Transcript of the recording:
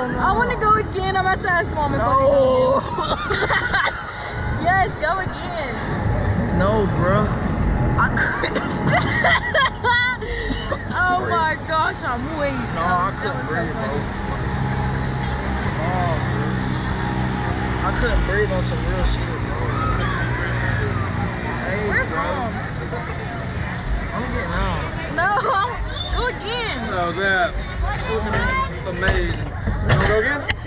I want to go again. I'm at that moment. No. yes, go again. No, bro. Oh my gosh, I'm weak. No, Oh, I couldn't was so breathe, bro. Oh. I couldn't breathe on some real shit, bro. Hey, Where's bro. mom? I'm getting out. No, go again. How was that? It was amazing. Go again?